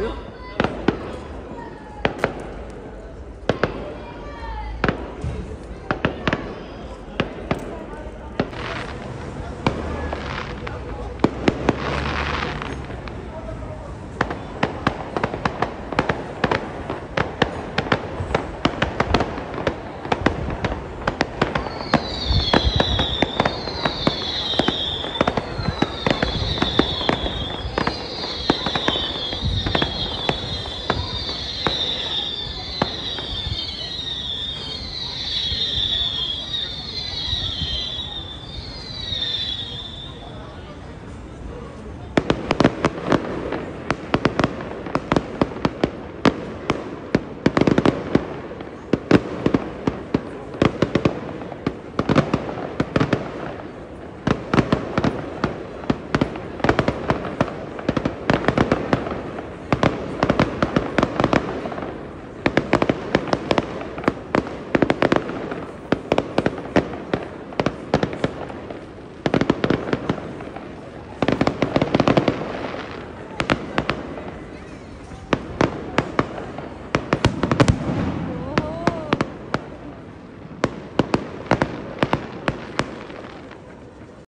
거예요?